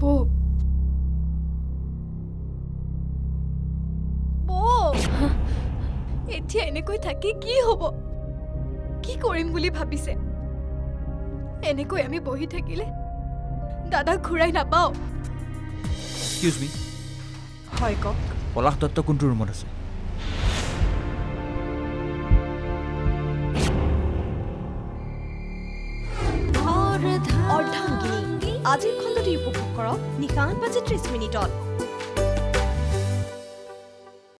বৌ বৌ এতিয়া এনেকৈ থাকি কি হ'ব? কি কৰিম বুলি ভাবিছে? এনেকৈ আমি বহি থাকিলে দাদাক ঘূৰাই নাপাওঁ। এক্সকিউজ মি হয় কওক। পলাশ দত্ত কোনটো ৰুমত আছে? অৰ্ধাংগিনী আজিৰ খণ্ডটি উপভোগ কৰক নিশা আঠ বাজি ত্ৰিছ মিনিটত।